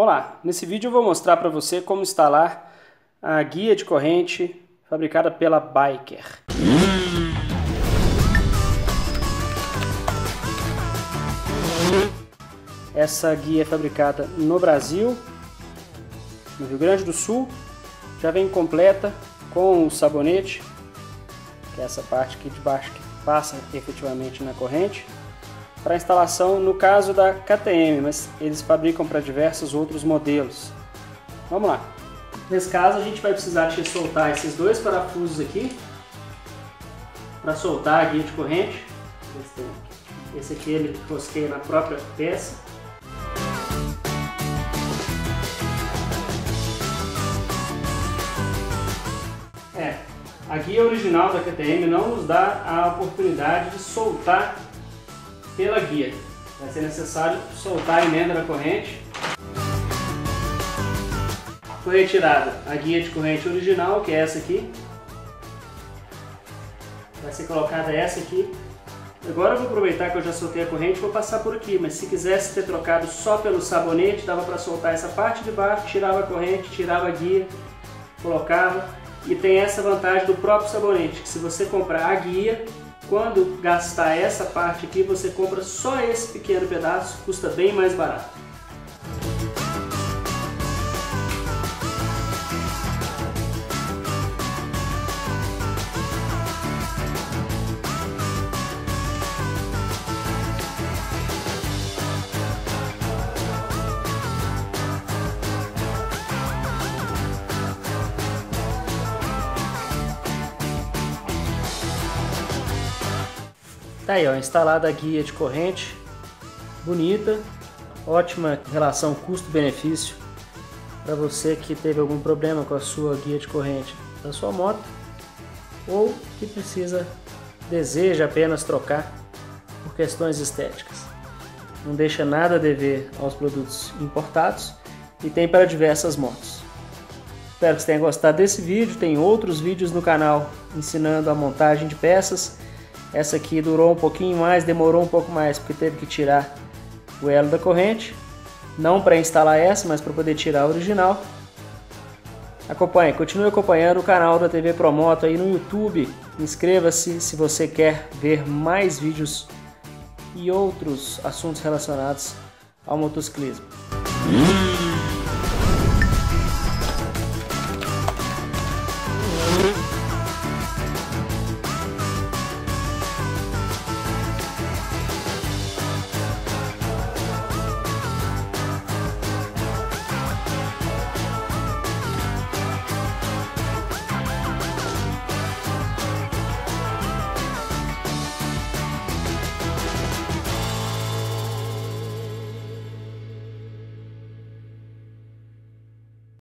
Olá, nesse vídeo eu vou mostrar para você como instalar a guia de corrente fabricada pela Biker. Essa guia é fabricada no Brasil, no Rio Grande do Sul, já vem completa com o sabonete, que é essa parte aqui de baixo que passa efetivamente na corrente, para instalação no caso da KTM, mas eles fabricam para diversos outros modelos. Vamos lá. Nesse caso a gente vai precisar de soltar esses dois parafusos aqui para soltar a guia de corrente. Esse aqui ele rosqueia na própria peça. É, a guia original da KTM não nos dá a oportunidade de soltar pela guia. Vai ser necessário soltar a emenda da corrente. Foi retirada a guia de corrente original, que é essa aqui. Vai ser colocada essa aqui. Agora eu vou aproveitar que eu já soltei a corrente e vou passar por aqui, mas se quisesse ter trocado só pelo sabonete, dava para soltar essa parte de baixo, tirava a corrente, tirava a guia, colocava. E tem essa vantagem do próprio sabonete, que se você comprar a guia, quando gastar essa parte aqui, você compra só esse pequeno pedaço, custa bem mais barato. Tá aí, ó, instalada a guia de corrente, bonita, ótima relação custo-benefício para você que teve algum problema com a sua guia de corrente da sua moto ou que precisa, deseja apenas trocar por questões estéticas. Não deixa nada a dever aos produtos importados e tem para diversas motos. Espero que você tenha gostado desse vídeo, tem outros vídeos no canal ensinando a montagem de peças essa aqui durou um pouquinho mais, demorou um pouco mais porque teve que tirar o elo da corrente. Não para instalar essa, mas para poder tirar a original. Acompanhe, continue acompanhando o canal da TV Promoto aí no YouTube. Inscreva-se se você quer ver mais vídeos e outros assuntos relacionados ao motociclismo.